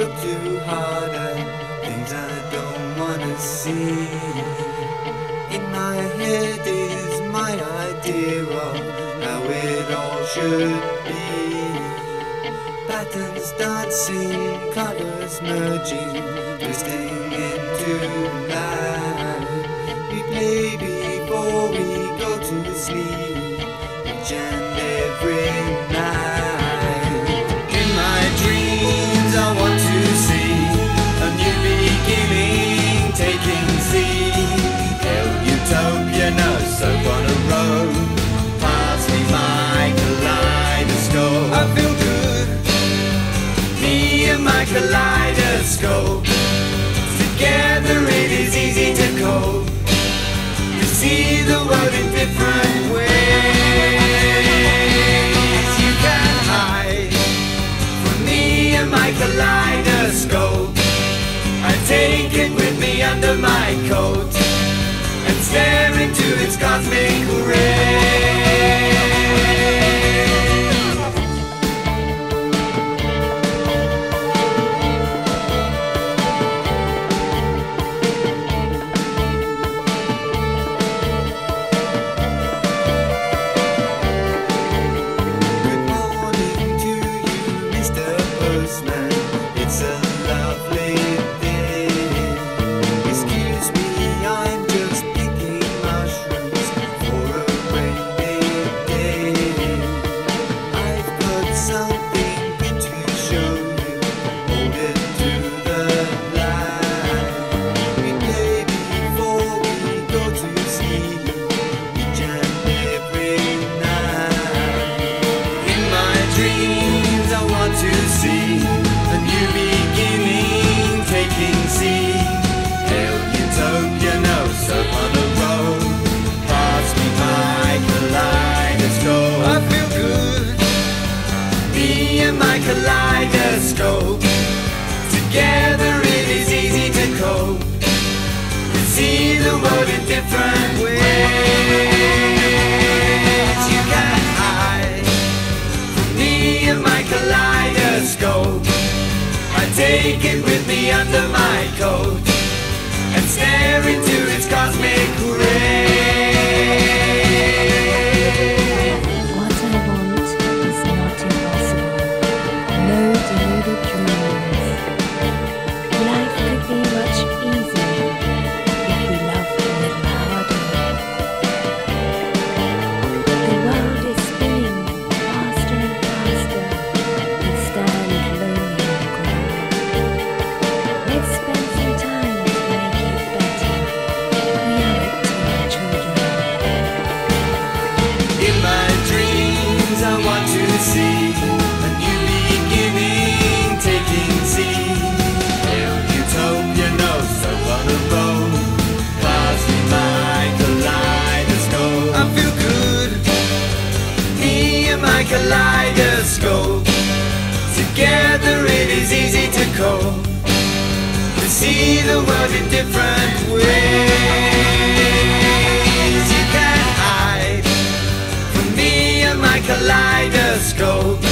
look too hard at things I don't wanna see. In my head is my idea of how it all should be. Patterns dancing, colors merging, twisting into life. We play before we go to sleep, each and every with me under my coat and stare into its cosmic ray. And my kaleidoscope. Together it is easy to cope. To see the world in different ways. You can hide from me and my kaleidoscope. I take it with me under my coat and stare into its cosmic ray. See the world in different ways. You can hide from me and my kaleidoscope.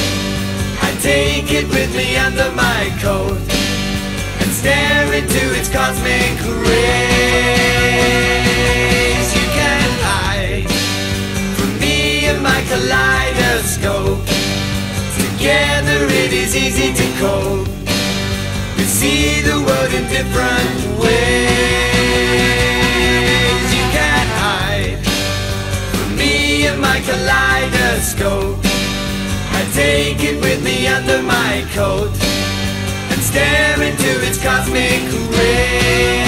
I take it with me under my coat and stare into its cosmic rays. You can hide from me and my kaleidoscope. Together it is easy to cope. We see the world different ways. You can't hide from me and my kaleidoscope. I take it with me under my coat and stare into its cosmic rays.